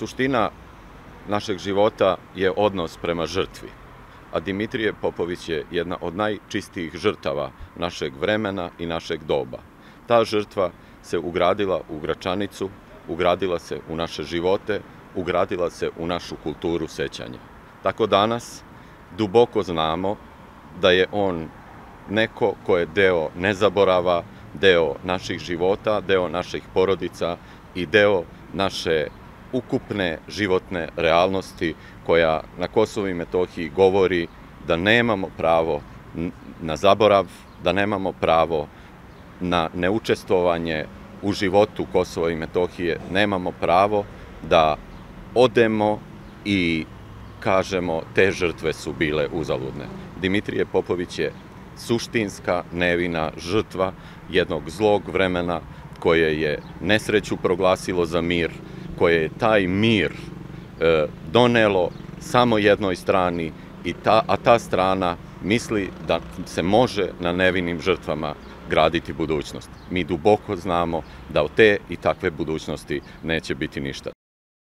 Suština našeg života je odnos prema žrtvi. A Dimitrije Popović je jedna od najčistijih žrtava našeg vremena i našeg doba. Ta žrtva se ugradila u Gračanicu, ugradila se u naše živote, ugradila se u našu kulturu sećanja. Tako danas duboko znamo da je on neko ko je deo nezaborava, deo naših života, deo naših porodica i deo naše ukupne životne realnosti koja na Kosovo i Metohiji govori da nemamo pravo na zaborav, da nemamo pravo na neučestvovanje u životu Kosova i Metohije, nemamo pravo da odemo i kažemo te žrtve su bile uzaludne. Dimitrije Popović je suštinska nevina žrtva jednog zlog vremena koje je nesreću proglasilo za mir, koje je taj mir e, donelo samo jednoj strani, i ta, a ta strana misli da se može na nevinim žrtvama graditi budućnost. Mi duboko znamo da od te i takve budućnosti neće biti ništa.